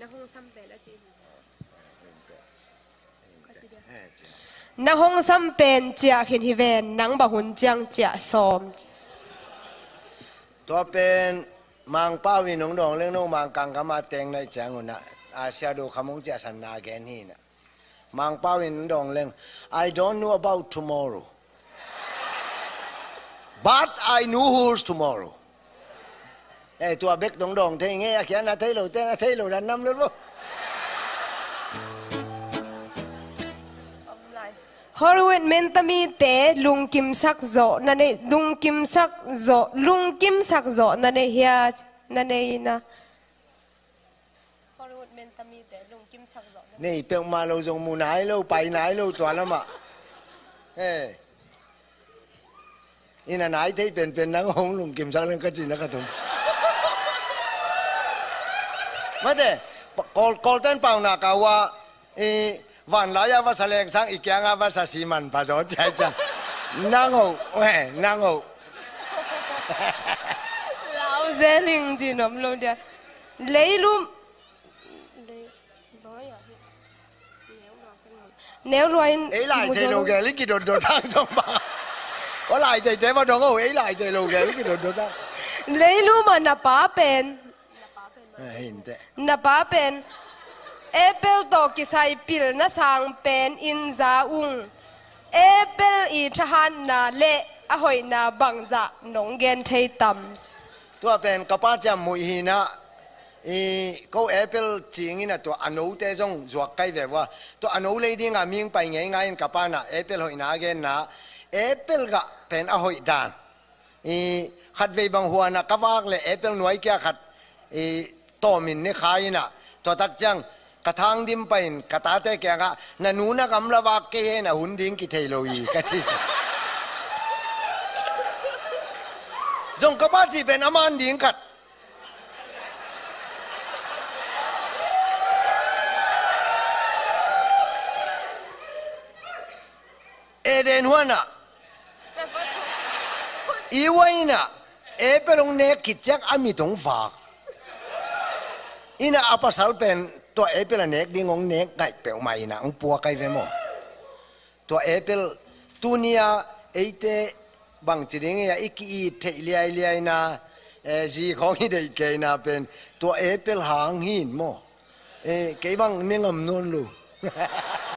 นหงซ้ำเหงซัมเป็นเจ้าเห็นฮิเวนนังบะหุนจังเจ้าสมตัวเป็นมังป้าวินงดองเรื่องนงมังกังกามาเตงในจังหุนนะอาเซียดูคำุงเจ้าสันนาแกนี่นะมังป้าวินงดองเรื่อง I don't know about tomorrow but I know who's tomorrow Ê, tua biết đồng đồng thì nghe kia nó thấy rồi, tên nó thấy rồi là năm luôn bố Horwin mentami te lung kim sak zo na ne lung kim sak zo lung kim sak zo na ne hia na ne na. Horwin mentami te lung kim sak zo này tiếng ma lâu dùng mù nái lâu bay nái lâu toàn lắm ạ. Ê. Ina nái thấy biển biển nắng hồng lùng kim sak lên cái gì nó cả thùng mất thế col col tên bao là cao wa vạn lá ya và sa leng sang ikiang ya và sa xi man và gió chạy chạy năng hồ hè năng hồ lão dễ ninh gì nấm luôn đấy lấy luôn. À? Nếu rồi ấy lại thì lâu ghê lấy cái đồ đồ thang xong bà ở lại thì thế mà đồ ngầu ấy lại thì lâu ghê lấy cái đồ đồ thang. Lấy luôn mà nạp bá bền na pa pen apple to ki sai pil na sang pen in za ung. Apple i thahan na le a hoi na bang za nong gen thei tam. Tua pen kapa cha mu hi na i ko apple ching ina to ano te jong zuak kai ve wa. To ano le nga a ming pai ngai ngai kapa na apple hoi na gen na apple ga pen a hoi dan. I khat ve bang huana kawak le apple noi kya khat i to min ne khai na to tak chang ka thang dim pa in ka ta te kya nga na nu na kam la wak ke he na hun ding ki thei lo yi ka chi chi jong ka ba chi ben aman ding khat. Eden Juana Iwaina Eperong ne kitchak amitong vak ina apasal pen to apple nek ding ong nek, ngai pe mai na ong pua kai ve mo. To apple, tunia, eite, bang chiring ya, iki i the liai liai na e, ji khong hi dei ke na pen. To apple hang hin mo. E ke bang ningam non lu.